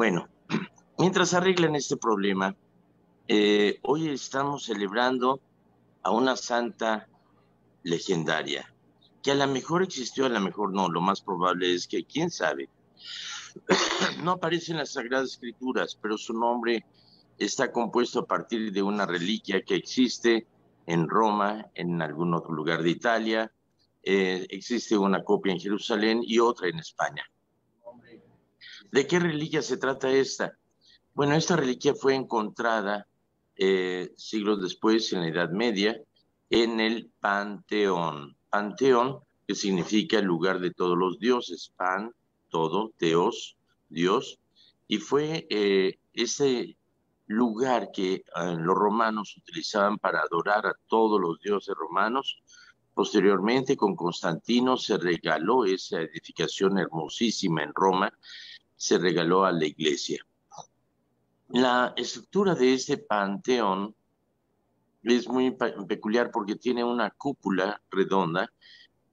Bueno, mientras arreglan este problema, eh, hoy estamos celebrando a una santa legendaria, que a lo mejor existió, a lo mejor no, lo más probable es que, quién sabe, no aparece en las Sagradas Escrituras, pero su nombre está compuesto a partir de una reliquia que existe en Roma, en algún otro lugar de Italia, eh, existe una copia en Jerusalén y otra en España. ¿De qué reliquia se trata esta? Bueno, esta reliquia fue encontrada eh, siglos después, en la Edad Media, en el Panteón. Panteón, que significa el lugar de todos los dioses, pan, todo, teos, Dios, y fue eh, ese lugar que eh, los romanos utilizaban para adorar a todos los dioses romanos. Posteriormente, con Constantino se regaló esa edificación hermosísima en Roma, se regaló a la iglesia. La estructura de este panteón es muy peculiar porque tiene una cúpula redonda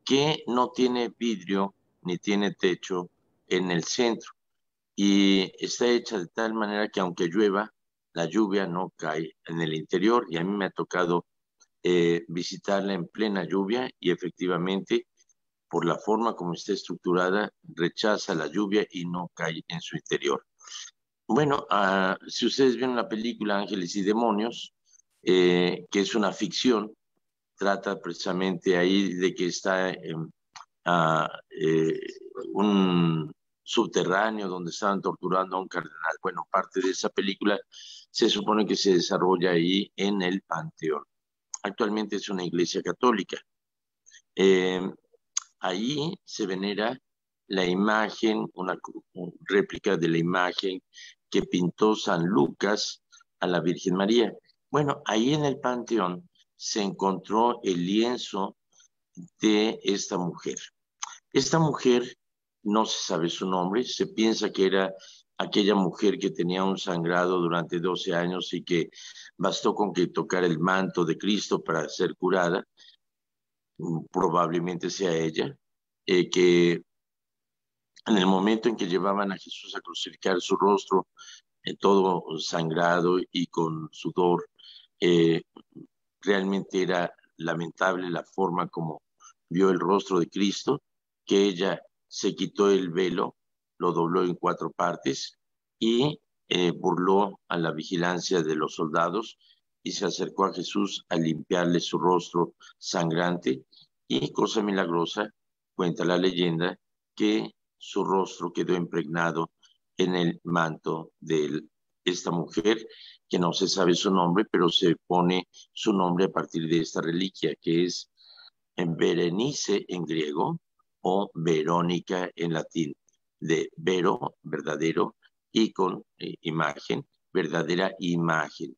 que no tiene vidrio ni tiene techo en el centro y está hecha de tal manera que aunque llueva, la lluvia no cae en el interior y a mí me ha tocado eh, visitarla en plena lluvia y efectivamente por la forma como está estructurada rechaza la lluvia y no cae en su interior. Bueno, ah, si ustedes ven la película Ángeles y Demonios, eh, que es una ficción, trata precisamente ahí de que está ah, eh, un subterráneo donde estaban torturando a un cardenal. Bueno, parte de esa película se supone que se desarrolla ahí en el Panteón. Actualmente es una iglesia católica. Eh, ahí se venera la imagen, una réplica de la imagen que pintó San Lucas a la Virgen María. Bueno, ahí en el panteón se encontró el lienzo de esta mujer. Esta mujer no se sabe su nombre, se piensa que era aquella mujer que tenía un sangrado durante 12 años y que bastó con que tocara el manto de Cristo para ser curada, probablemente sea ella, eh, que en el momento en que llevaban a Jesús a crucificar su rostro, eh, todo sangrado y con sudor, eh, realmente era lamentable la forma como vio el rostro de Cristo, que ella se quitó el velo, lo dobló en cuatro partes y eh, burló a la vigilancia de los soldados y se acercó a Jesús a limpiarle su rostro sangrante y cosa milagrosa, cuenta la leyenda, que su rostro quedó impregnado en el manto de esta mujer, que no se sabe su nombre, pero se pone su nombre a partir de esta reliquia, que es en Berenice en griego o Verónica en latín, de vero, verdadero, y con eh, imagen, verdadera imagen.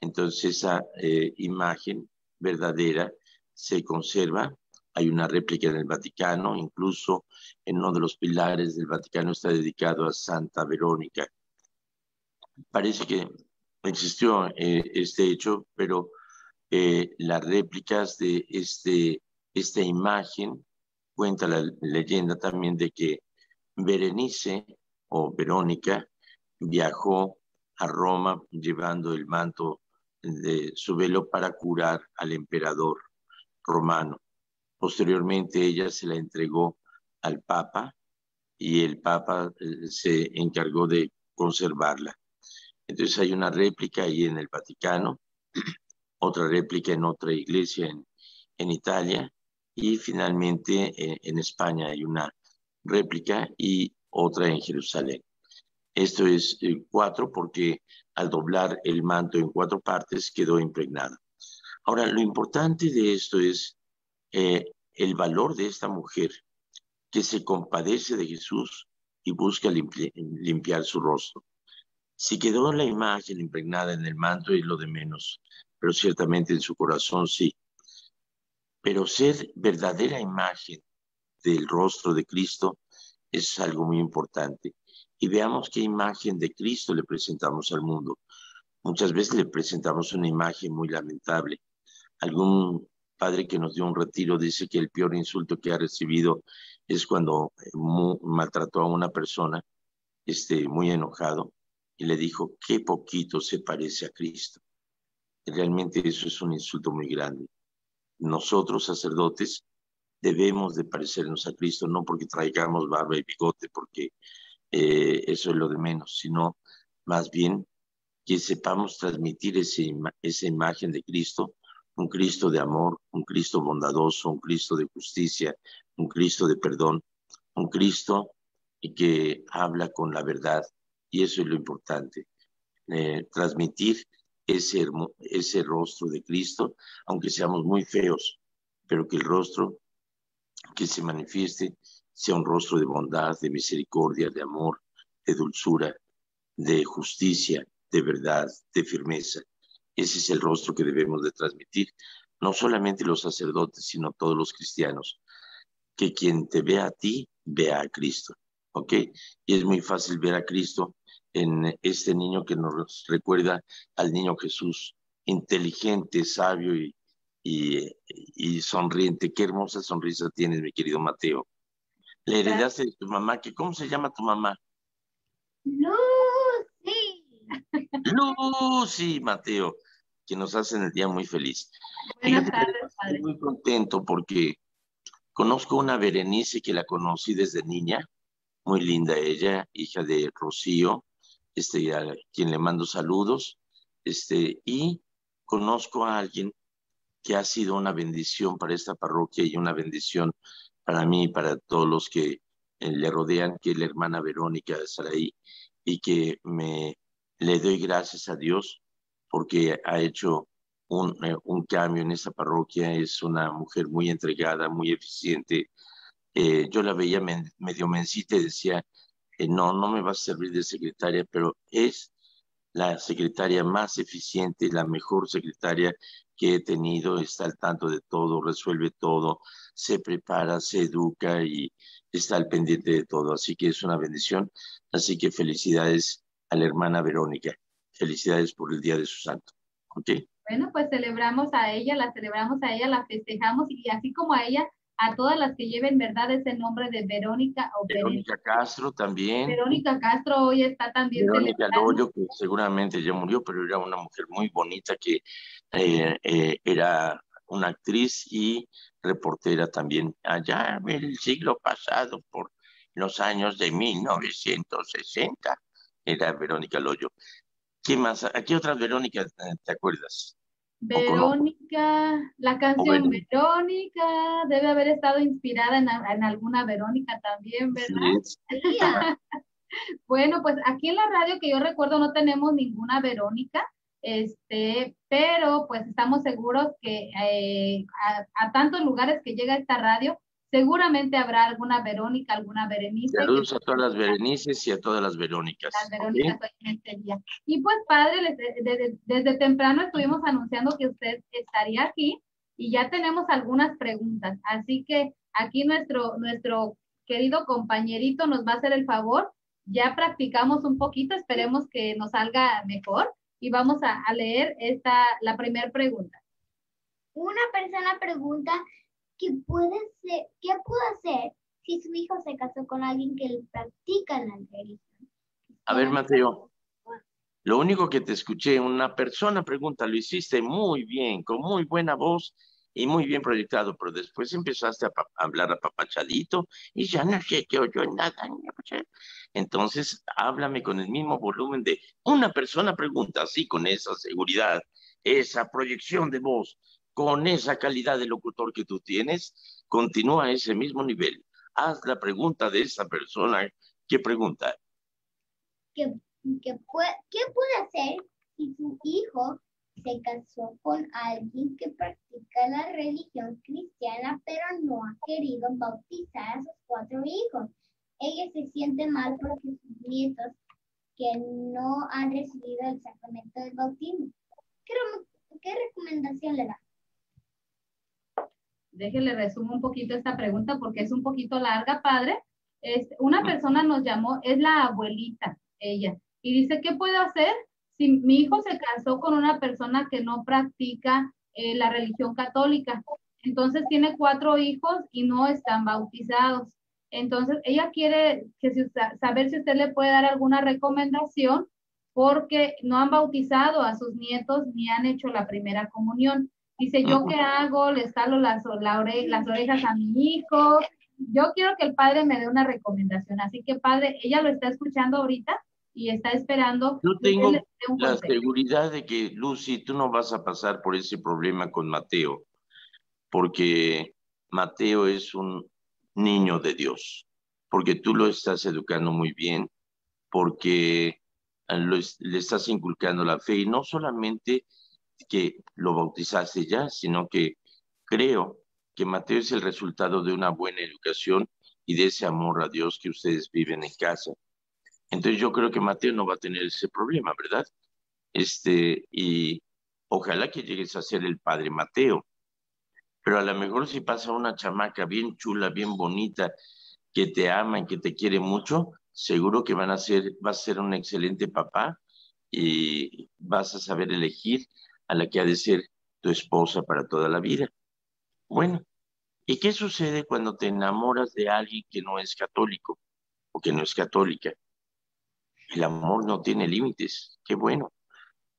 Entonces esa eh, imagen verdadera se conserva hay una réplica en el Vaticano, incluso en uno de los pilares del Vaticano está dedicado a Santa Verónica. Parece que existió eh, este hecho, pero eh, las réplicas de este, esta imagen, cuenta la leyenda también de que Berenice o Verónica viajó a Roma llevando el manto de su velo para curar al emperador romano. Posteriormente ella se la entregó al Papa y el Papa eh, se encargó de conservarla. Entonces hay una réplica ahí en el Vaticano, otra réplica en otra iglesia en, Italia y finalmente eh, en España hay una réplica y otra en Jerusalén. Esto es eh, cuatro porque al doblar el manto en cuatro partes quedó impregnado. Ahora, lo importante de esto es eh, el valor de esta mujer que se compadece de Jesús y busca limpiar su rostro. Si quedó la imagen impregnada en el manto es lo de menos, pero ciertamente en su corazón sí. Pero ser verdadera imagen del rostro de Cristo es algo muy importante. Y veamos qué imagen de Cristo le presentamos al mundo. Muchas veces le presentamos una imagen muy lamentable. Algún padre que nos dio un retiro dice que el peor insulto que ha recibido es cuando eh, maltrató a una persona este, muy enojado y le dijo, qué poquito se parece a Cristo. realmente eso es un insulto muy grande. Nosotros, sacerdotes, debemos de parecernos a Cristo, no porque traigamos barba y bigote, porque eh, eso es lo de menos, sino más bien que sepamos transmitir ese, esa imagen de Cristo, un Cristo de amor, un Cristo bondadoso, un Cristo de justicia, un Cristo de perdón, un Cristo que habla con la verdad, y eso es lo importante, eh, transmitir ese, ese rostro de Cristo, aunque seamos muy feos, pero que el rostro que se manifieste sea un rostro de bondad, de misericordia, de amor, de dulzura, de justicia, de verdad, de firmeza. Ese es el rostro que debemos de transmitir, no solamente los sacerdotes, sino todos los cristianos. Que quien te vea a ti, vea a Cristo. ¿Ok? Y es muy fácil ver a Cristo en este niño que nos recuerda al niño Jesús, inteligente, sabio y, y, sonriente. Qué hermosa sonrisa tienes, mi querido Mateo. Le heredaste de tu mamá, que ¿cómo se llama tu mamá? Lucy. Lucy, Mateo, que nos hacen el día muy feliz. Estoy muy contento porque conozco una Berenice que la conocí desde niña, muy linda ella, hija de Rocío, este, a quien le mando saludos, este, y conozco a alguien que ha sido una bendición para esta parroquia y una bendición para mí y para todos los que eh, le rodean, que es la hermana Verónica de Saraí, y que me le doy gracias a Dios porque ha hecho un, eh, un cambio en esta parroquia. Es una mujer muy entregada, muy eficiente. Eh, yo la veía medio mencita y decía, no, no me va a servir de secretaria, pero es la secretaria más eficiente, la mejor secretaria que he tenido, está al tanto de todo, resuelve todo, se prepara, se educa y está al pendiente de todo. Así que es una bendición. Así que felicidades a la hermana Verónica. Felicidades por el día de su santo. ¿Ok? Bueno, pues celebramos a ella, la celebramos a ella, la festejamos y así como a ella, a todas las que lleven, ¿verdad? Ese nombre de Verónica o Verónica Castro también. Verónica Castro hoy está también. Verónica Loyo, que seguramente ya murió, pero era una mujer muy bonita que eh, eh, era una actriz y reportera también allá en el siglo pasado, por los años de 1960, era Verónica Loyo. ¿Qué más? ¿A qué otras Verónica eh, te acuerdas? Verónica, la canción Verónica. Debe haber estado inspirada en, alguna Verónica también, ¿verdad? bueno, pues aquí en la radio que yo recuerdo no tenemos ninguna Verónica, este, pero pues estamos seguros que eh, a, tantos lugares que llega esta radio Seguramente habrá alguna Verónica, alguna Berenice. Saludos a todas las Berenices y a todas las Verónicas. Las Verónicas en este día. Y pues, padre, desde, desde, temprano estuvimos anunciando que usted estaría aquí y ya tenemos algunas preguntas. Así que aquí nuestro, nuestro querido compañerito nos va a hacer el favor. Ya practicamos un poquito, esperemos que nos salga mejor y vamos a, a leer esta, la primera pregunta. Una persona pregunta ¿qué puede ser, qué puede hacer si su hijo se casó con alguien que practica la religión? A ver, Mateo, lo único que te escuché, una persona pregunta, lo hiciste muy bien, con muy buena voz y muy bien proyectado, pero después empezaste a, hablar a papachadito y ya no sé qué oyó nada. Entonces, háblame con el mismo volumen de una persona pregunta, así con esa seguridad, esa proyección de voz, con esa calidad de locutor que tú tienes, continúa a ese mismo nivel. Haz la pregunta de esa persona. ¿Qué pregunta? ¿Qué, puede, ¿Qué puede hacer si su hijo se casó con alguien que practica la religión cristiana, pero no ha querido bautizar a sus cuatro hijos? Ella se siente mal porque sus nietos que no han recibido el sacramento del bautismo. ¿Qué, qué recomendación le da? Déjele resumo un poquito esta pregunta porque es un poquito larga, padre. Es, una persona nos llamó, es la abuelita, ella, y dice, ¿qué puedo hacer si mi hijo se casó con una persona que no practica eh, la religión católica? Entonces tiene cuatro hijos y no están bautizados. Entonces, ella quiere que si, saber si usted le puede dar alguna recomendación porque no han bautizado a sus nietos ni han hecho la primera comunión. Dice, ¿yo qué hago? ¿Le estalo las, las orejas a mi hijo? Yo quiero que el padre me dé una recomendación. Así que, padre, ella lo está escuchando ahorita y está esperando. Yo tengo la seguridad de que, Lucy, tú no vas a pasar por ese problema con Mateo, porque Mateo es un niño de Dios, porque tú lo estás educando muy bien, porque le estás inculcando la fe y no solamente que lo bautizaste ya, sino que creo que Mateo es el resultado de una buena educación y de ese amor a Dios que ustedes viven en casa. Entonces yo creo que Mateo no va a tener ese problema, ¿verdad? Este, y ojalá que llegues a ser el padre Mateo. Pero a lo mejor si pasa una chamaca bien chula, bien bonita, que te ama y que te quiere mucho, seguro que van a ser, vas a ser un excelente papá y vas a saber elegir a la que ha de ser tu esposa para toda la vida. Bueno, ¿y qué sucede cuando te enamoras de alguien que no es católico o que no es católica? El amor no tiene límites. Qué bueno.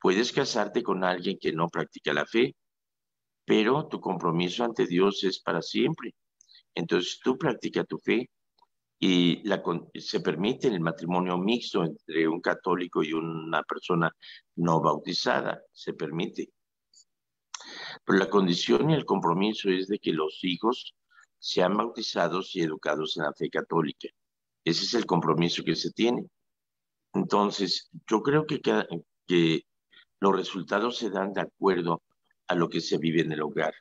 Puedes casarte con alguien que no practica la fe, pero tu compromiso ante Dios es para siempre. Entonces tú practica tu fe y la, se permite el matrimonio mixto entre un católico y una persona no bautizada, se permite. Pero la condición y el compromiso es de que los hijos sean bautizados y educados en la fe católica. Ese es el compromiso que se tiene. Entonces, yo creo que, que los resultados se dan de acuerdo a lo que se vive en el hogar.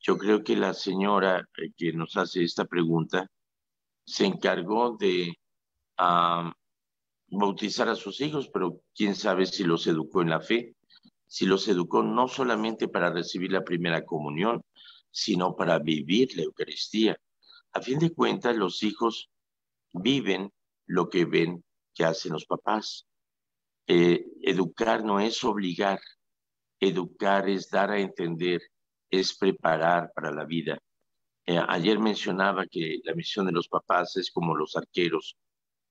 Yo creo que la señora eh, que nos hace esta pregunta se encargó de bautizar a sus hijos, pero quién sabe si los educó en la fe, si los educó no solamente para recibir la primera comunión, sino para vivir la Eucaristía. A fin de cuentas, los hijos viven lo que ven que hacen los papás. Eh, educar no es obligar, educar es dar a entender, es preparar para la vida. Eh, ayer mencionaba que la misión de los papás es como los arqueros,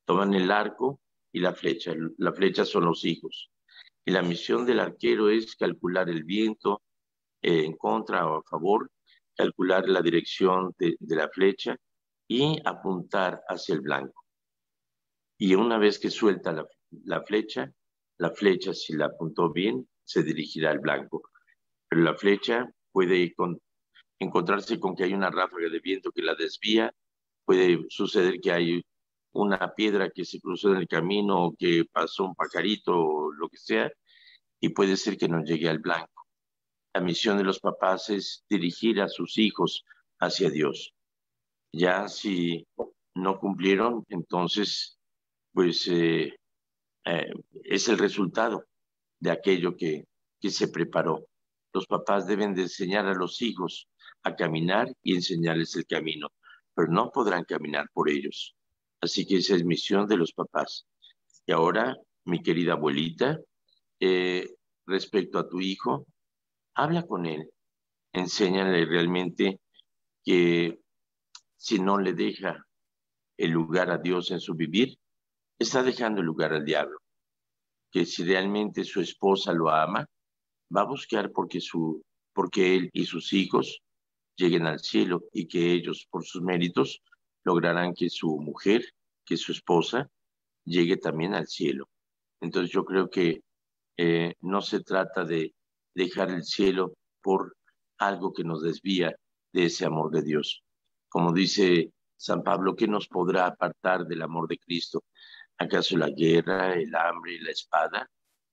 toman el arco y la flecha, la flecha son los hijos. Y la misión del arquero es calcular el viento eh, en contra o a favor, calcular la dirección de la flecha y apuntar hacia el blanco y una vez que suelta la, flecha, la flecha si la apuntó bien, se dirigirá al blanco. Pero la flecha puede encontrarse con que hay una ráfaga de viento que la desvía, puede suceder que hay una piedra que se cruzó en el camino o que pasó un pajarito o lo que sea, y puede ser que no llegue al blanco. La misión de los papás es dirigir a sus hijos hacia Dios. Ya si no cumplieron, entonces pues eh, eh, es el resultado de aquello que, que se preparó. Los papás deben de enseñar a los hijos a caminar y enseñarles el camino, pero no podrán caminar por ellos. Así que esa es misión de los papás. Y ahora, mi querida abuelita, eh, respecto a tu hijo, habla con él, enséñale realmente que si no le deja el lugar a Dios en su vivir, está dejando lugar al diablo, que si realmente su esposa lo ama, va a buscar porque, su, porque él y sus hijos lleguen al cielo y que ellos, por sus méritos, lograrán que su mujer, que su esposa, llegue también al cielo. Entonces yo creo que eh, no se trata de dejar el cielo por algo que nos desvía de ese amor de Dios. Como dice San Pablo, ¿qué nos podrá apartar del amor de Cristo? ¿Acaso la guerra, el hambre y la espada?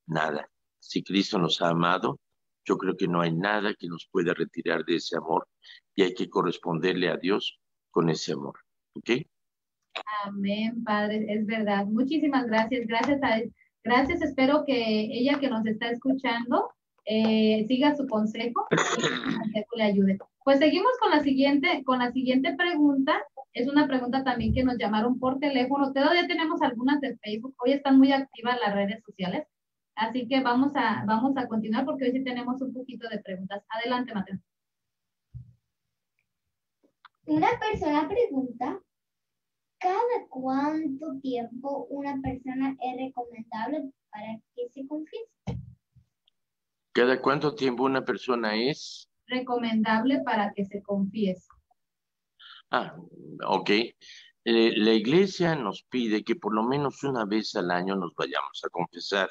Nada. Si Cristo nos ha amado, yo creo que no hay nada que nos pueda retirar de ese amor y hay que corresponderle a Dios con ese amor. ¿Ok? Amén, Padre, es verdad. Muchísimas gracias. Gracias a Gracias, espero que ella que nos está escuchando eh, siga su consejo y le ayude. Pues seguimos con la siguiente, con la siguiente pregunta es una pregunta también que nos llamaron por teléfono. Todavía tenemos algunas de Facebook. Hoy están muy activas las redes sociales. Así que vamos a, vamos a continuar porque hoy sí tenemos un poquito de preguntas. Adelante, Mateo. Una persona pregunta ¿Cada cuánto tiempo una persona es recomendable para que se confiese? ¿Cada cuánto tiempo una persona es? Recomendable para que se confiese. Ah, ok. Eh, la iglesia nos pide que por lo menos una vez al año nos vayamos a confesar.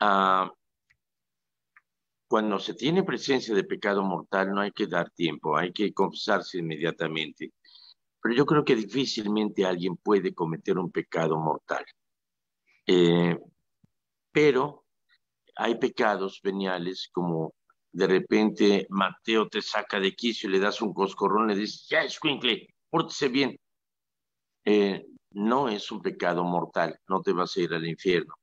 Ah, cuando se tiene presencia de pecado mortal no hay que dar tiempo, hay que confesarse inmediatamente. Pero yo creo que difícilmente alguien puede cometer un pecado mortal. Eh, pero hay pecados veniales como de repente Mateo te saca de quicio y le das un coscorrón, le dices, ya escuincle, pórtese bien. Eh, no es un pecado mortal, no te vas a ir al infierno.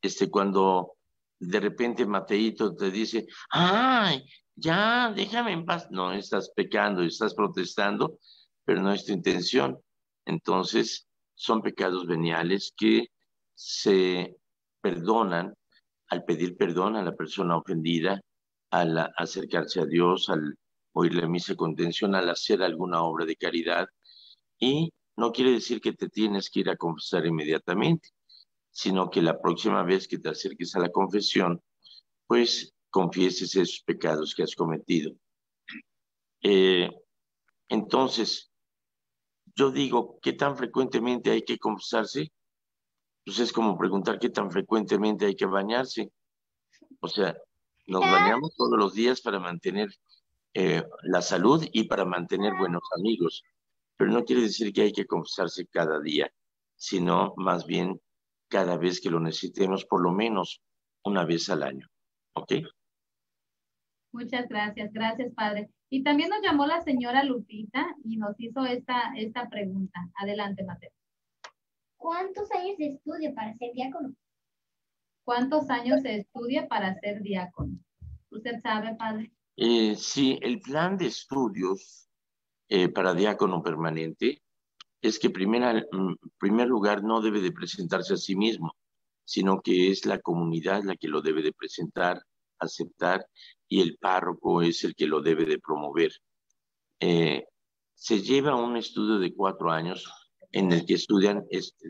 Este, cuando de repente Mateito te dice, ay, ya, déjame en paz. No, estás pecando, estás protestando, pero no es tu intención. Entonces, son pecados veniales que se perdonan al pedir perdón a la persona ofendida, al acercarse a Dios, al oír la misa con contención, al hacer alguna obra de caridad. Y no quiere decir que te tienes que ir a confesar inmediatamente sino que la próxima vez que te acerques a la confesión, pues confieses esos pecados que has cometido. Eh, entonces, yo digo, ¿qué tan frecuentemente hay que confesarse? Pues es como preguntar qué tan frecuentemente hay que bañarse. O sea, nos bañamos todos los días para mantener eh, la salud y para mantener buenos amigos, pero no quiere decir que hay que confesarse cada día, sino más bien cada vez que lo necesitemos, por lo menos una vez al año. ¿Ok? Muchas gracias, gracias, padre. Y también nos llamó la señora Lupita y nos hizo esta, esta pregunta. Adelante, Mateo. ¿Cuántos años de estudio para ser diácono? ¿Cuántos años se estudia para ser diácono? ¿Usted sabe, padre? Eh, sí, el plan de estudios eh, para diácono permanente es que primera, en mm, primer lugar no debe de presentarse a sí mismo, sino que es la comunidad la que lo debe de presentar, aceptar, y el párroco es el que lo debe de promover. Eh, se lleva un estudio de cuatro años en el que estudian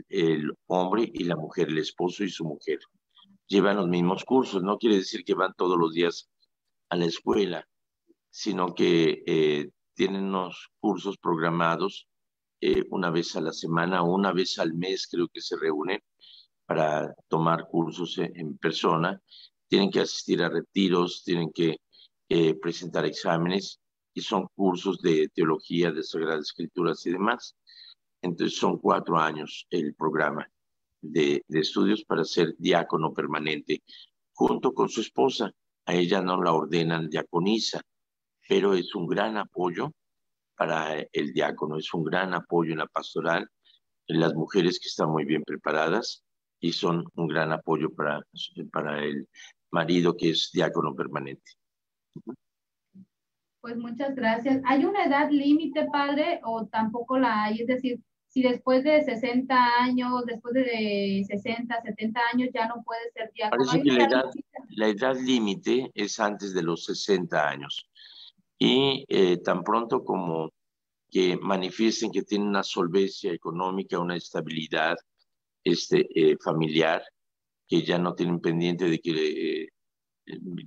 el hombre y la mujer, el esposo y su mujer. Llevan los mismos cursos, no quiere decir que van todos los días a la escuela, sino que eh, tienen unos cursos programados eh, una vez a la semana una vez al mes creo que se reúnen para tomar cursos en, persona. Tienen que asistir a retiros, tienen que eh, presentar exámenes y son cursos de teología, de Sagradas Escrituras y demás. Entonces son cuatro años el programa de, de estudios para ser diácono permanente junto con su esposa. A ella no la ordenan diaconisa, pero es un gran apoyo para el diácono. Es un gran apoyo en la pastoral, en las mujeres que están muy bien preparadas y son un gran apoyo para, para el marido que es diácono permanente. Pues muchas gracias. ¿Hay una edad límite, padre, o tampoco la hay? Es decir, si después de 60 años, después de 60, 70 años ya no puede ser diácono. Parece que la edad, la edad límite es antes de los 60 años y eh, tan pronto como que manifiesten que tienen una solvencia económica, una estabilidad este, eh, familiar, que ya no tienen pendiente de que, eh,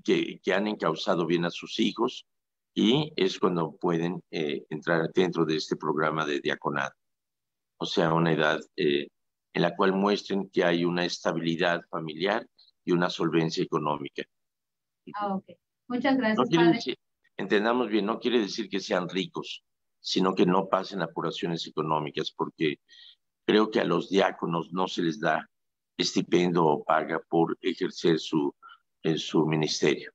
que, que, han encauzado bien a sus hijos y es cuando pueden entrar dentro de este programa de diaconado. O sea, una edad en la cual muestren que hay una estabilidad familiar y una solvencia económica. Ah, ok. Muchas gracias, padre entendamos bien, no quiere decir que sean ricos, sino que no pasen apuraciones económicas, porque creo que a los diáconos no se les da estipendio o paga por ejercer su, en su ministerio.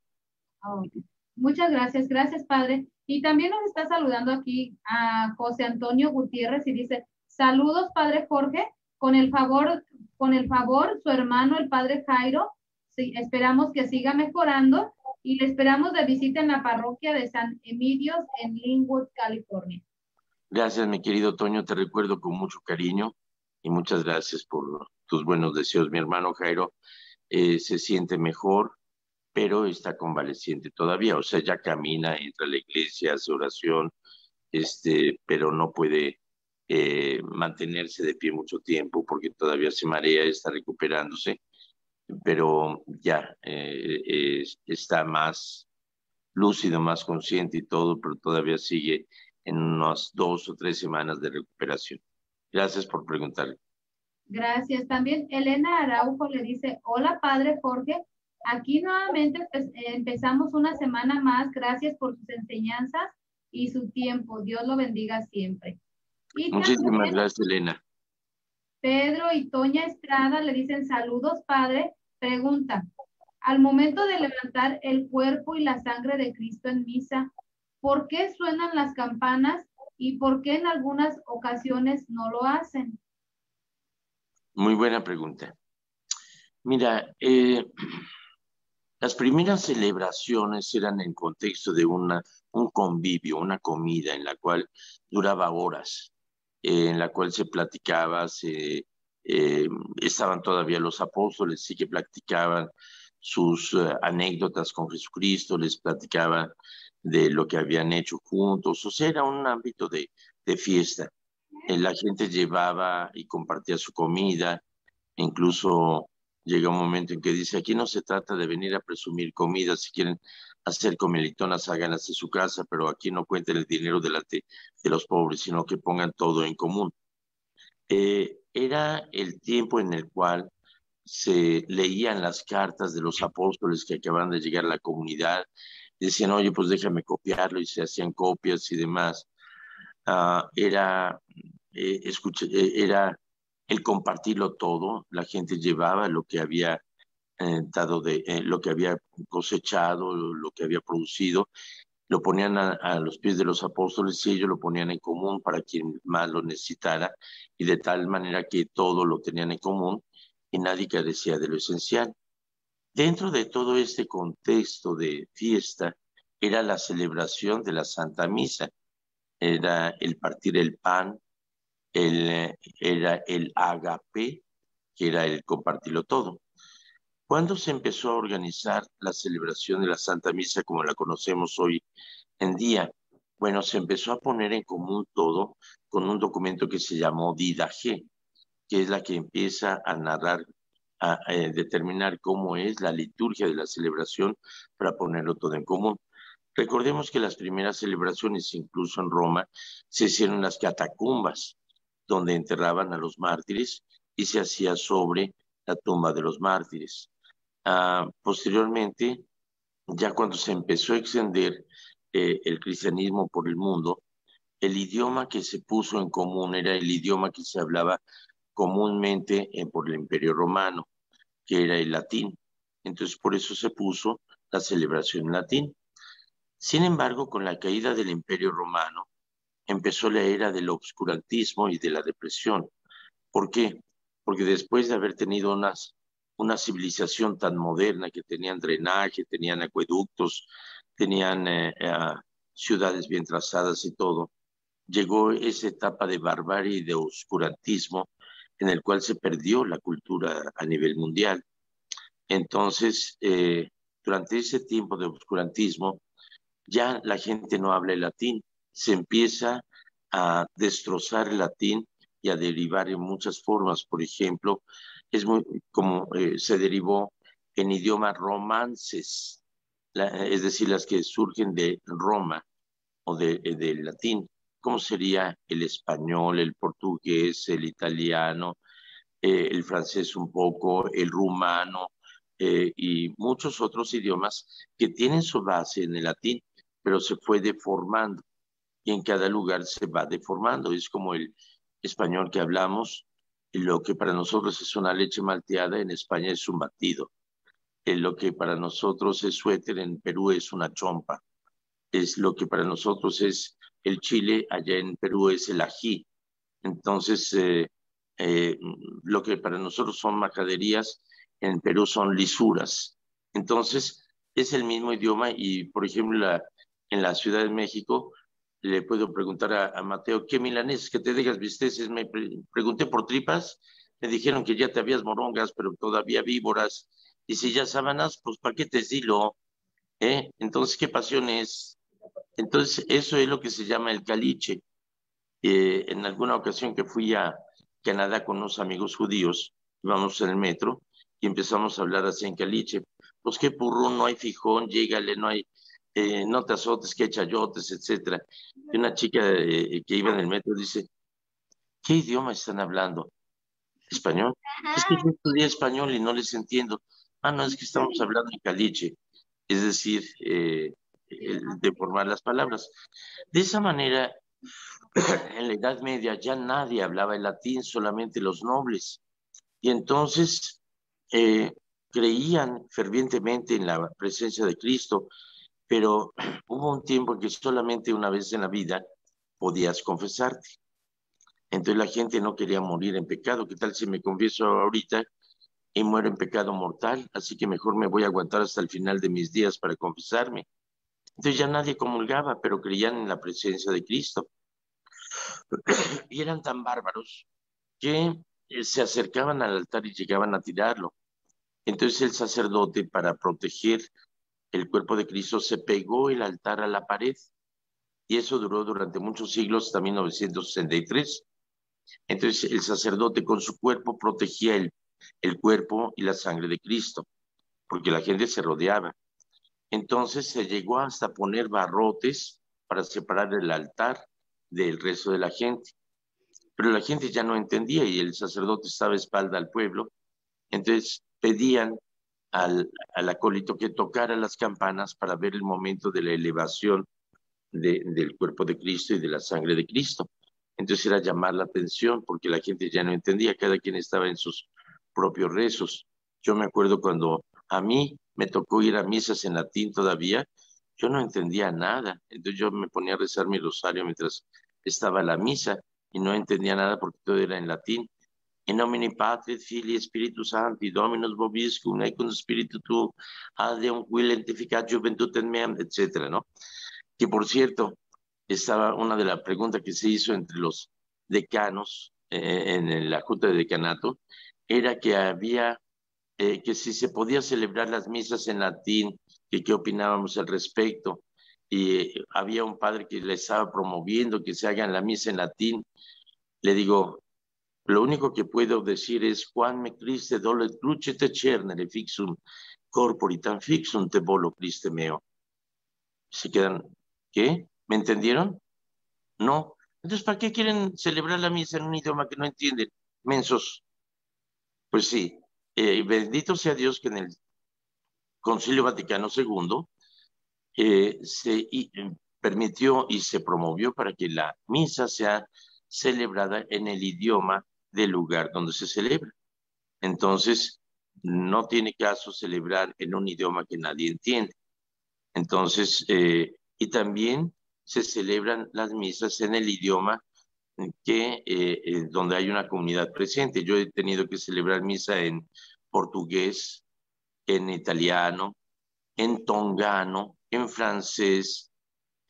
Muchas gracias, gracias Padre. Y también nos está saludando aquí a José Antonio Gutiérrez y dice, saludos Padre Jorge, con el favor, con el favor, su hermano el Padre Jairo, sí, esperamos que siga mejorando y le esperamos de visita en la parroquia de San Emilio en Linwood, California. Gracias, mi querido Toño, te recuerdo con mucho cariño y muchas gracias por tus buenos deseos. Mi hermano Jairo eh, se siente mejor, pero está convaleciente todavía, o sea, ya camina, entra a la iglesia, hace oración, este, pero no puede eh, mantenerse de pie mucho tiempo porque todavía se marea, está recuperándose, pero ya eh, está más lúcido, más consciente y todo, pero todavía sigue en unas dos o tres semanas de recuperación. Gracias por preguntar. Gracias. También Elena Araujo le dice, hola padre Jorge, aquí nuevamente pues, empezamos una semana más. Gracias por sus enseñanzas y su tiempo. Dios lo bendiga siempre. Muchísimas gracias, Elena. Pedro y Toña Estrada le dicen saludos, padre. Pregunta, al momento de levantar el cuerpo y la sangre de Cristo en misa, ¿por qué suenan las campanas y por qué en algunas ocasiones no lo hacen? Muy buena pregunta. Mira, eh, las primeras celebraciones eran en contexto de una, un convivio, una comida en la cual duraba horas en la cual se platicaba, se, eh, estaban todavía los apóstoles, sí que platicaban sus eh, anécdotas con Jesucristo, les platicaban de lo que habían hecho juntos, o sea, era un ámbito de, de fiesta. Eh, la gente llevaba y compartía su comida, incluso llega un momento en que dice, aquí no se trata de venir a presumir comida, si quieren hacer comelitonas, háganlas en su casa, pero aquí no cuenten el dinero delante de los pobres, sino que pongan todo en común. Eh, era el tiempo en el cual se leían las cartas de los apóstoles que acaban de llegar a la comunidad, decían, oye, pues déjame copiarlo, y se hacían copias y demás. Ah, era, eh, eh, era el compartirlo todo, la gente llevaba lo que había eh, dado de eh, lo que había cosechado, lo, que había producido, lo ponían a, los pies de los apóstoles y ellos lo ponían en común para quien más lo necesitara y de tal manera que todo lo tenían en común y nadie carecía de lo esencial. Dentro de todo este contexto de fiesta era la celebración de la Santa Misa, era el partir el pan, el, era el agape, que era el compartirlo todo. ¿Cuándo se empezó a organizar la celebración de la Santa Misa como la conocemos hoy en día? Bueno, se empezó a poner en común todo con un documento que se llamó Didaje, que es la que empieza a narrar, a, determinar cómo es la liturgia de la celebración para ponerlo todo en común. Recordemos que las primeras celebraciones, incluso en Roma, se hicieron en las catacumbas, donde enterraban a los mártires y se hacía sobre la tumba de los mártires. Ah, posteriormente, ya cuando se empezó a extender eh, el cristianismo por el mundo, el idioma que se puso en común era el idioma que se hablaba comúnmente por el imperio romano, que era el latín. Entonces, por eso se puso la celebración en latín. Sin embargo, con la caída del imperio romano, empezó la era del obscurantismo y de la depresión. ¿Por qué? Porque después de haber tenido unas una civilización tan moderna que tenían drenaje, tenían acueductos, tenían eh, eh, ciudades bien trazadas y todo, llegó esa etapa de barbarie y de oscurantismo en el cual se perdió la cultura a nivel mundial. Entonces, eh, durante ese tiempo de oscurantismo, ya la gente no habla el latín, se empieza a destrozar el latín y a derivar en muchas formas. Por ejemplo, es muy como eh, se derivó en idioma romances, es decir, las que surgen de Roma o de, eh, del latín, como sería el español, el portugués, el italiano, eh, el francés un poco, el rumano y muchos otros idiomas que tienen su base en el latín, pero se fue deformando y en cada lugar se va deformando. Es como el español que hablamos, lo que para nosotros es una leche malteada, en España es un batido. lo que para nosotros es suéter, en Perú es una chompa. Es lo que para nosotros es el chile, allá en Perú es el ají. Entonces, eh, eh, lo que para nosotros son majaderías, en Perú son lisuras. Entonces, es el mismo idioma y, por ejemplo, en la Ciudad de México, le puedo preguntar a, Mateo, ¿qué milaneses que te dejas visteces? Me pregunté por tripas, me dijeron que ya te habías morongas, pero todavía víboras. Y si ya sábanas, pues ¿para qué te dilo? ¿Eh? Entonces, ¿qué pasión es? Entonces, eso es lo que se llama el caliche. Eh, en alguna ocasión que fui a Canadá con unos amigos judíos, íbamos en el metro y empezamos a hablar así en caliche. Pues qué purro, no hay fijón, llégale, no hay, eh, no te azotes, que chayotes, etcétera. Y una chica eh, que iba en el metro dice, ¿qué idioma están hablando? ¿Español? Es que yo estudié español y no les entiendo. Ah, no, es que estamos hablando en caliche, es decir, eh, de formar las palabras. De esa manera, en la Edad Media ya nadie hablaba el latín, solamente los nobles. Y entonces eh, creían fervientemente en la presencia de Cristo, pero hubo un tiempo que solamente una vez en la vida podías confesarte. Entonces la gente no quería morir en pecado. ¿Qué tal si me confieso ahorita y muero en pecado mortal? Así que mejor me voy a aguantar hasta el final de mis días para confesarme. Entonces ya nadie comulgaba, pero creían en la presencia de Cristo. Y eran tan bárbaros que eh, se acercaban al altar y llegaban a tirarlo. Entonces el sacerdote, para proteger el cuerpo de Cristo, se pegó el altar a la pared. Y eso duró durante muchos siglos, hasta 1963. Entonces el sacerdote con su cuerpo protegía el, cuerpo y la sangre de Cristo, porque la gente se rodeaba. Entonces se llegó hasta poner barrotes para separar el altar del resto de la gente. Pero la gente ya no entendía y el sacerdote estaba espalda al pueblo. Entonces pedían al, al acólito que tocara las campanas para ver el momento de la elevación del cuerpo de Cristo y de la sangre de Cristo. Entonces era llamar la atención porque la gente ya no entendía, cada quien estaba en sus propios rezos. Yo me acuerdo cuando a mí me tocó ir a misas en latín todavía, yo no entendía nada. Entonces yo me ponía a rezar mi rosario mientras estaba la misa y no entendía nada porque todo era en latín. En nomine Patri, Filii, Spiritus Sancti, Dominus Vobiscum, con Spiritu tu, un will identificat en meam, etcétera, ¿no? Que por cierto, estaba una de las preguntas que se hizo entre los decanos eh, en la Junta de Decanato, era que había, eh, que si se podía celebrar las misas en latín, que qué opinábamos al respecto. Y había un padre que le estaba promoviendo que se hagan la misa en latín. Le digo, lo único que puedo decir es, Juan me Criste dole te cernere fixum corporitan fixum te volo Criste meo. Se quedan, ¿qué? ¿Me entendieron? No. Entonces, ¿para qué quieren celebrar la misa en un idioma que no entienden? Mensos. Pues sí, eh, bendito sea Dios que en el Concilio Vaticano II eh, se eh, permitió y se promovió para que la misa sea celebrada en el idioma del lugar donde se celebra. Entonces, no tiene caso celebrar en un idioma que nadie entiende. Entonces, y también se celebran las misas en el idioma que eh, eh, donde hay una comunidad presente. Yo he tenido que celebrar misa en portugués, en italiano, en tongano, en francés,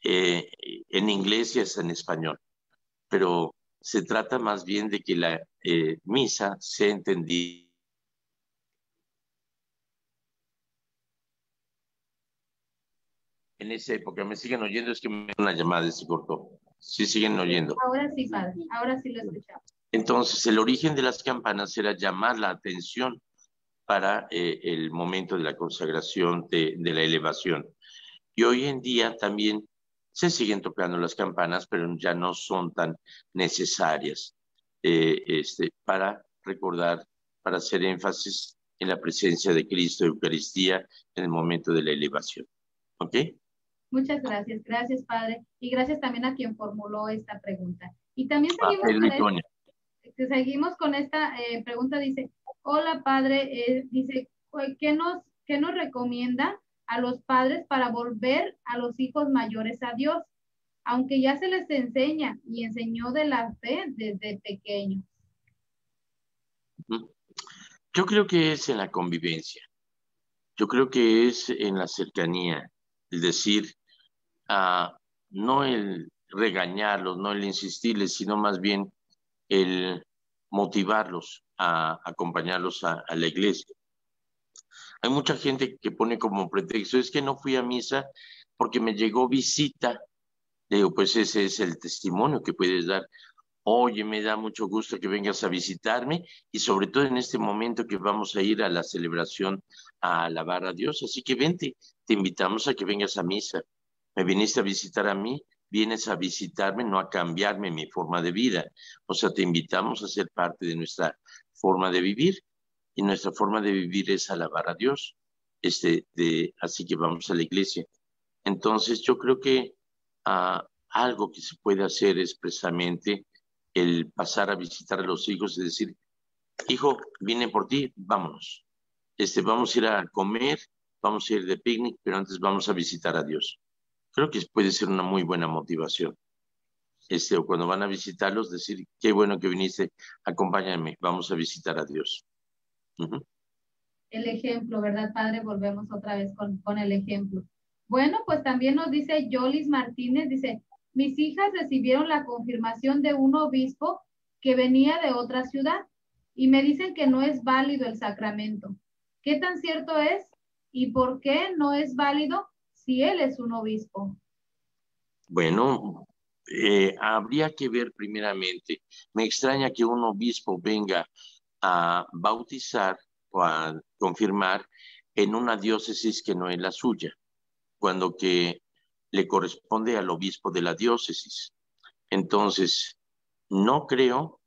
eh, en inglés y hasta en español. Pero se trata más bien de que la misa sea entendida en esa época. ¿Me siguen oyendo? Es que me una llamada y se cortó. Sí, siguen oyendo. Ahora sí, padre. Ahora sí lo escuchamos. Entonces, el origen de las campanas era llamar la atención para eh, el momento de la consagración, de, de, la elevación. Y hoy en día también se siguen tocando las campanas, pero ya no son tan necesarias eh, este, para recordar, para hacer énfasis en la presencia de Cristo, Eucaristía, en el momento de la elevación. ¿Ok? Muchas gracias, gracias Padre. Y gracias también a quien formuló esta pregunta. Y también seguimos, con, esta, seguimos con esta eh, pregunta, dice, hola Padre, eh, dice, ¿qué nos, ¿qué nos recomienda a los padres para volver a los hijos mayores a Dios? Aunque ya se les enseña y enseñó de la fe desde pequeños. Yo creo que es en la convivencia. Yo creo que es en la cercanía, es decir, no el regañarlos, no el insistirles, sino más bien el motivarlos a acompañarlos a, la iglesia. Hay mucha gente que pone como pretexto, es que no fui a misa porque me llegó visita digo, pues ese es el testimonio que puedes dar. Oye, me da mucho gusto que vengas a visitarme y sobre todo en este momento que vamos a ir a la celebración a alabar a Dios. Así que vente, te invitamos a que vengas a misa. Me viniste a visitar a mí, vienes a visitarme, no a cambiarme mi forma de vida. O sea, te invitamos a ser parte de nuestra forma de vivir y nuestra forma de vivir es alabar a Dios. Este, así que vamos a la iglesia. Entonces, yo creo que ah, algo que se puede hacer es precisamente el pasar a visitar a los hijos y decir, hijo, viene por ti, vámonos. Este, vamos a ir a comer, vamos a ir de picnic, pero antes vamos a visitar a Dios. Creo que puede ser una muy buena motivación. Este, o cuando van a visitarlos, decir, qué bueno que viniste, acompáñame, vamos a visitar a Dios. El ejemplo, ¿verdad, Padre? Volvemos otra vez con, con el ejemplo. Bueno, pues también nos dice Yolis Martínez, dice, mis hijas recibieron la confirmación de un obispo que venía de otra ciudad y me dicen que no es válido el sacramento. ¿Qué tan cierto es y por qué no es válido si él es un obispo? Bueno, eh, habría que ver primeramente. Me extraña que un obispo venga a bautizar o a confirmar en una diócesis que no es la suya cuando que le corresponde al obispo de la diócesis. Entonces, no creo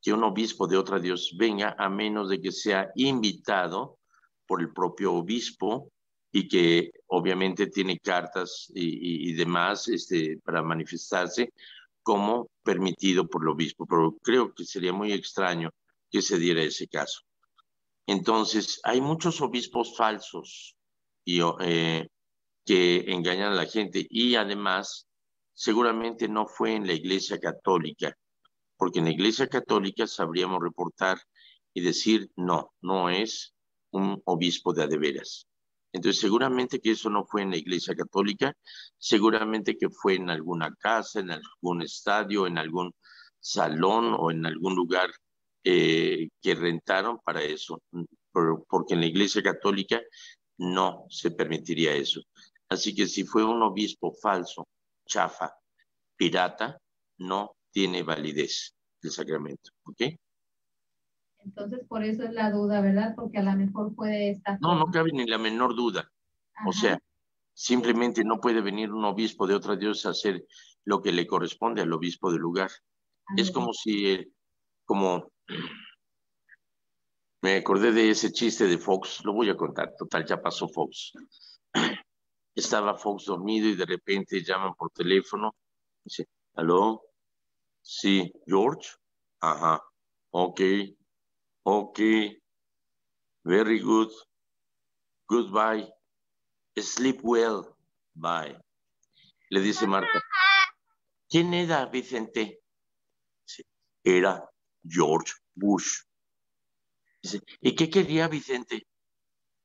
que un obispo de otra diócesis venga a menos de que sea invitado por el propio obispo y que obviamente tiene cartas y, demás este, para manifestarse como permitido por el obispo, pero creo que sería muy extraño que se diera ese caso. Entonces, hay muchos obispos falsos eh, que engañan a la gente y además seguramente no fue en la Iglesia Católica, porque en la Iglesia Católica sabríamos reportar y decir, no, no es un obispo de adeveras. Entonces, seguramente que eso no fue en la Iglesia Católica, seguramente que fue en alguna casa, en algún estadio, en algún salón o en algún lugar eh, que rentaron para eso, porque en la Iglesia Católica no se permitiría eso. Así que si fue un obispo falso, chafa, pirata, no tiene validez el sacramento. ¿Ok? Entonces, por eso es la duda, ¿verdad? Porque a lo mejor puede estar. No, no cabe ni la menor duda. O sea, simplemente no puede venir un obispo de otra diosa a hacer lo que le corresponde al obispo del lugar. es como si, como, me acordé de ese chiste de Fox, lo voy a contar, total, ya pasó Fox. Estaba Fox dormido y de repente llaman por teléfono. Dice, ¿aló? Sí, George. Ajá. Ok. Ok. Very good. Goodbye. Sleep well. Bye. Le dice Marta. ¿Quién era Vicente? era George Bush. ¿y qué quería Vicente?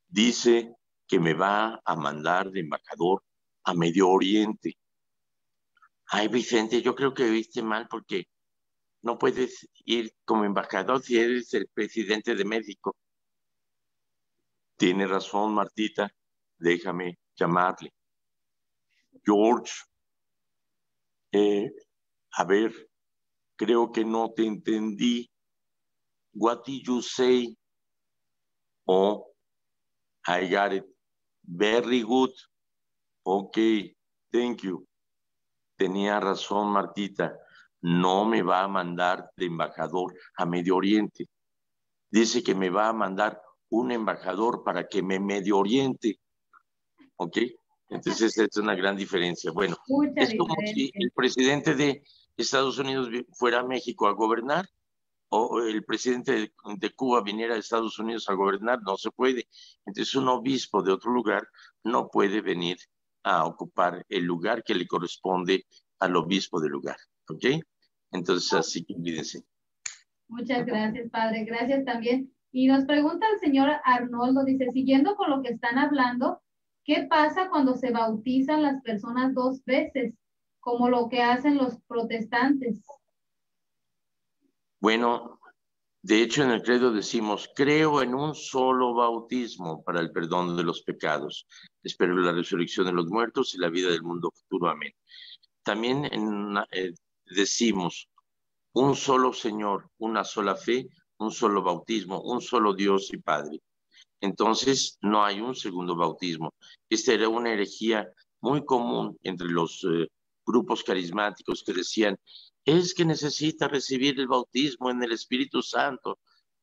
Dice que me va a mandar de embajador a Medio Oriente. Ay, Vicente, yo creo que viste mal porque no puedes ir como embajador si eres el presidente de México. Tiene razón, Martita. Déjame llamarle. George, eh, a ver, creo que no te entendí. What did you say? Oh, I got it. Very good. Ok, thank you. Tenía razón Martita, no me va a mandar de embajador a Medio Oriente. Dice que me va a mandar un embajador para que me Medio Oriente. ¿Ok? Entonces, esta es una gran diferencia. Bueno, es como si el presidente de Estados Unidos fuera a México a gobernar o el presidente de, Cuba viniera a Estados Unidos a gobernar, no se puede. Entonces un obispo de otro lugar no puede venir a ocupar el lugar que le corresponde al obispo del lugar. ¿Ok? Entonces así que olvídense. Muchas gracias, padre. Gracias también. Y nos pregunta el señor Arnoldo, dice, siguiendo con lo que están hablando, ¿qué pasa cuando se bautizan las personas dos veces, como lo que hacen los protestantes? Bueno, de hecho en el credo decimos, creo en un solo bautismo para el perdón de los pecados. Espero la resurrección de los muertos y la vida del mundo futuro. Amén. también eh, decimos un solo Señor, una sola fe, un solo bautismo, un solo Dios y Padre. Entonces no hay un segundo bautismo. Esta era una herejía muy común entre los eh, grupos carismáticos que decían, es que necesita recibir el bautismo en el Espíritu Santo.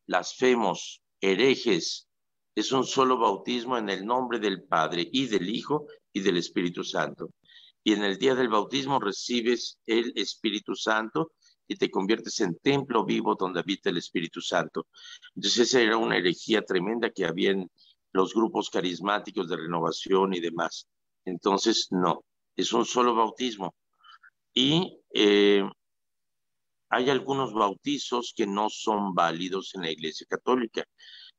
Blasfemos, herejes, es un solo bautismo en el nombre del Padre y del Hijo y del Espíritu Santo. Y en el día del bautismo recibes el Espíritu Santo y te conviertes en templo vivo donde habita el Espíritu Santo. Entonces esa era una herejía tremenda que había en los grupos carismáticos de renovación y demás. Entonces, no, es un solo bautismo. Y eh, hay algunos bautizos que no son válidos en la Iglesia Católica.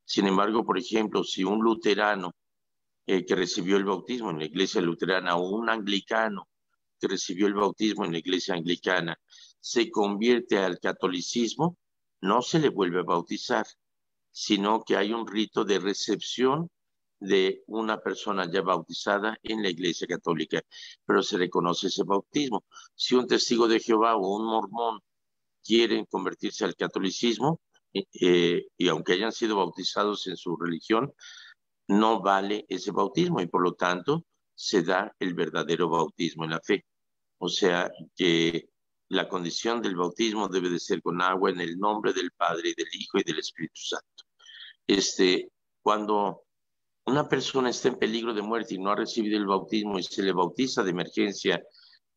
Sin embargo, por ejemplo, si un luterano eh, que recibió el bautismo en la Iglesia Luterana o un anglicano que recibió el bautismo en la Iglesia Anglicana se convierte al catolicismo, no se le vuelve a bautizar, sino que hay un rito de recepción de una persona ya bautizada en la Iglesia Católica, pero se reconoce ese bautismo. Si un testigo de Jehová o un mormón quieren convertirse al catolicismo, eh, eh, y aunque hayan sido bautizados en su religión, no vale ese bautismo y por lo tanto se da el verdadero bautismo en la fe. O sea que la condición del bautismo debe de ser con agua en el nombre del Padre, del Hijo y del Espíritu Santo. Este, cuando una persona está en peligro de muerte y no ha recibido el bautismo y se le bautiza de emergencia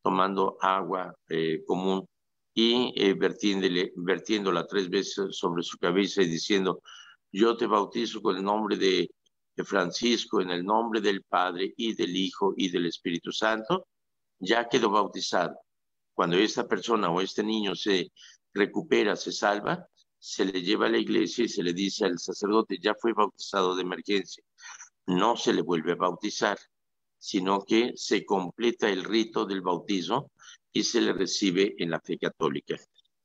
tomando agua eh, común y eh, vertiéndola tres veces sobre su cabeza y diciendo, yo te bautizo con el nombre de, de Francisco, en el nombre del Padre y del Hijo y del Espíritu Santo, ya quedó bautizado cuando esta persona o este niño se recupera, se salva, se le lleva a la iglesia y se le dice al sacerdote, ya fue bautizado de emergencia. No se le vuelve a bautizar, sino que se completa el rito del bautismo y se le recibe en la fe católica.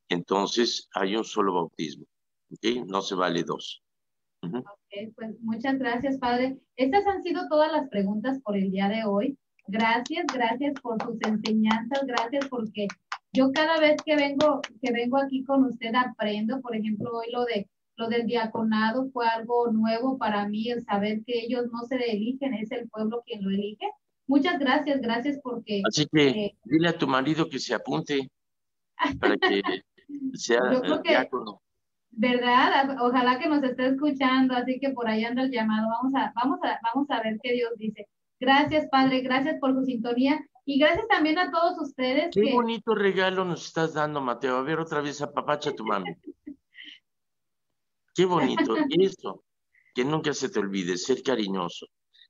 Entonces hay un solo bautismo, ¿okay? no se vale dos. pues muchas gracias, Padre. Estas han sido todas las preguntas por el día de hoy. Gracias, gracias por sus enseñanzas, gracias porque yo cada vez que vengo, que vengo aquí con usted aprendo, por ejemplo, hoy lo de lo del diaconado fue algo nuevo para mí, el saber que ellos no se eligen, es el pueblo quien lo elige. Muchas gracias, gracias porque... Así que eh, dile a tu marido que se apunte para que sea diácono. ¿Verdad? Ojalá que nos esté escuchando, así que por ahí anda el llamado. Vamos a, vamos a, vamos a ver qué Dios dice. Gracias, Padre, gracias por su sintonía y gracias también a todos ustedes. Qué bonito regalo nos estás dando, Mateo. A ver otra vez a papacha tu mami. Qué bonito. Eso, que nunca se te olvide, ser cariñoso.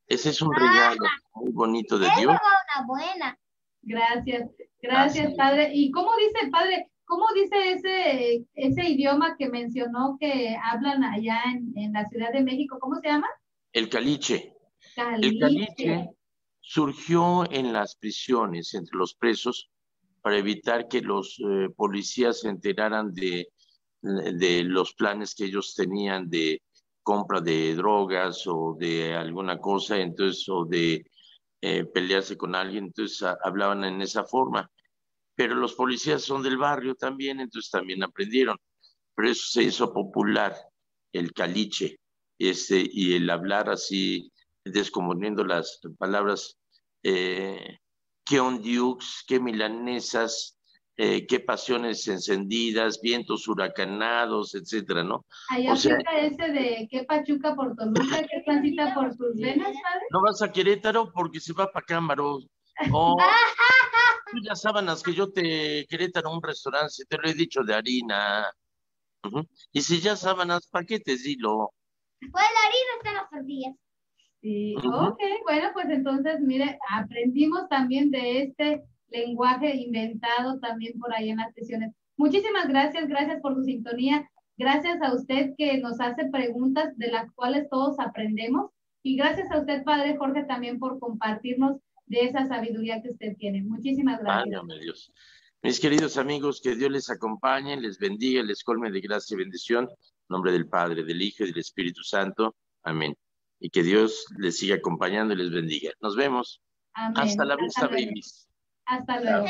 Ese es un regalo muy bonito de Dios. una buena. Gracias, gracias, Padre. ¿Y cómo dice el Padre? ¿Cómo dice ese, ese idioma que mencionó que hablan allá en, en la Ciudad de México? ¿Cómo se llama? El caliche. El caliche surgió en las prisiones entre los presos para evitar que los eh, policías se enteraran de, de los planes que ellos tenían de compra de drogas o de alguna cosa, entonces, o de eh, pelearse con alguien, entonces hablaban en esa forma. Pero los policías son del barrio también, entonces también aprendieron. Pero eso se hizo popular, el caliche, este, y el hablar así descomponiendo las palabras, eh, qué ondiux, qué milanesas, eh, qué pasiones encendidas, vientos huracanados, etcétera, ¿no? Allá aplica ese de qué pachuca por Toluca, qué transita por sus venas, ¿sabes? No vas a Querétaro porque se va para Cámaro. Oh, ya sábanas que yo te Querétaro un restaurante, te lo he dicho de harina. Y si ya sábanas, paquetes, dilo. Pues la harina está en las tortillas. Sí, ok, bueno, pues entonces, mire, aprendimos también de este lenguaje inventado también por ahí en las sesiones. Muchísimas gracias, gracias por su sintonía. Gracias a usted que nos hace preguntas de las cuales todos aprendemos. Y gracias a usted, Padre Jorge, también por compartirnos de esa sabiduría que usted tiene. Muchísimas gracias. Dios. Mis queridos amigos, que Dios les acompañe, les bendiga, les colme de gracia y bendición. En nombre del Padre, del Hijo y del Espíritu Santo. Amén y que Dios les siga acompañando y les bendiga. Nos vemos. Hasta la vista, babies. Hasta luego.